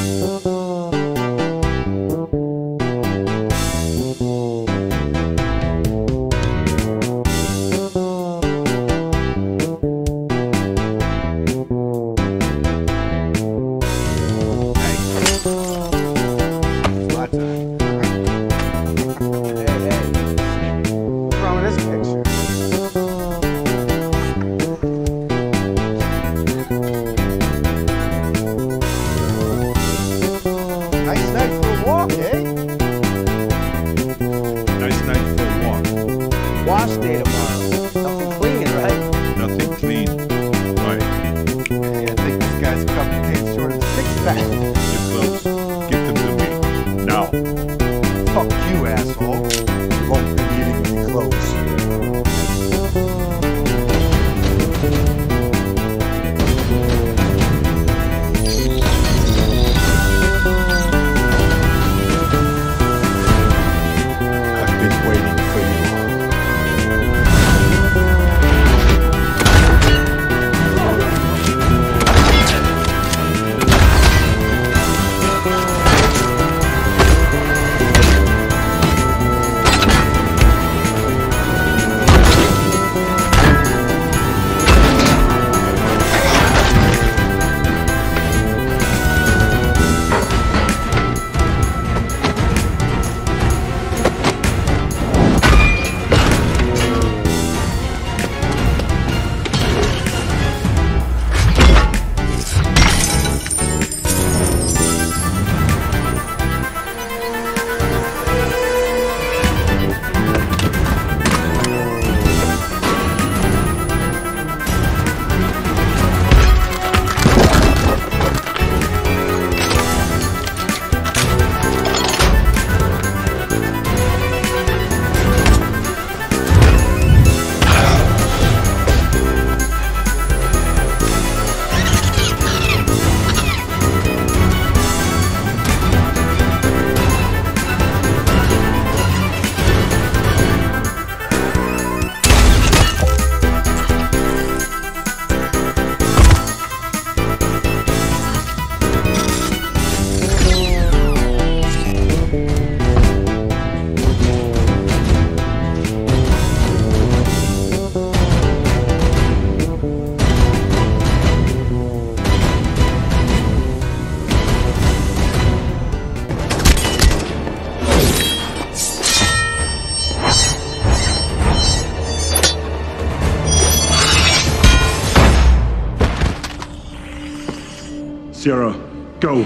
Lots 一 Sierra, go.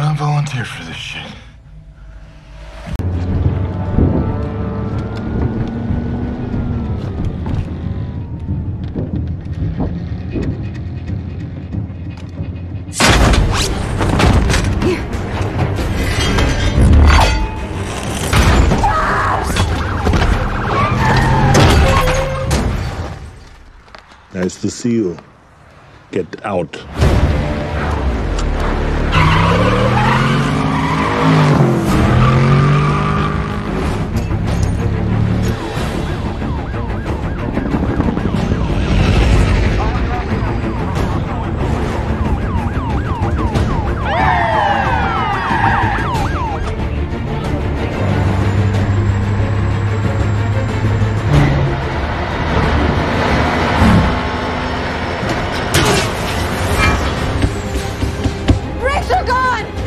I don't volunteer for this shit. Nice to see you. Get out. Oh, Bricks are gone!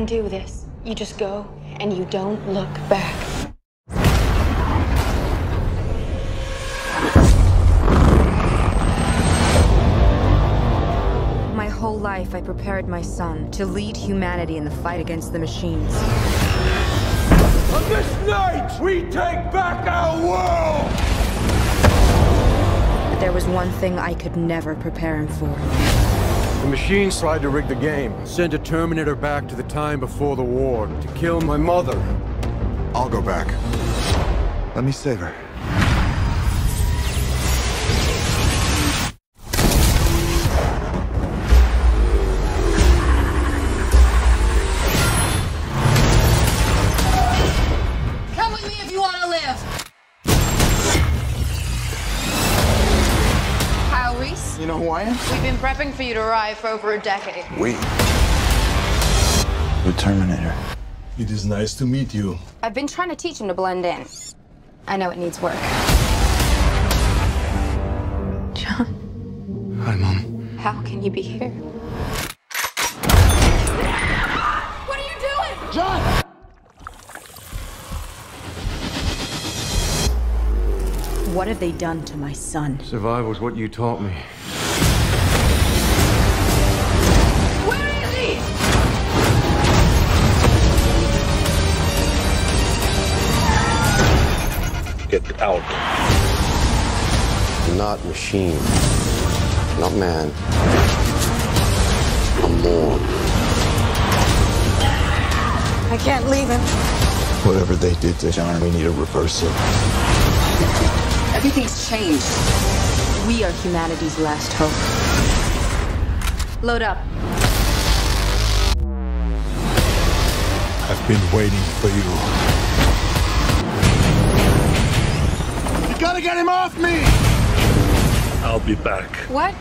You can do this. You just go and you don't look back. My whole life, I prepared my son to lead humanity in the fight against the machines. On this night, we take back our world! But there was one thing I could never prepare him for. The machines tried to rig the game. Sent a Terminator back to the time before the war to kill my mother. I'll go back. Let me save her. We've been prepping for you to arrive for over a decade. We. The Terminator. It is nice to meet you. I've been trying to teach him to blend in. I know it needs work. John, Hi, Mom. how can you be here? What are you doing? John! What have they done to my son? Survival's what you taught me. Get out. not machine. not man. I'm more. I can't leave him. Whatever they did to John, we need a reversal. Everything's changed. We are humanity's last hope. Load up. I've been waiting for you. You gotta get him off me! I'll be back. What?